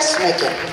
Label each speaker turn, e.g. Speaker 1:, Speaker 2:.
Speaker 1: Thanks, Mickey.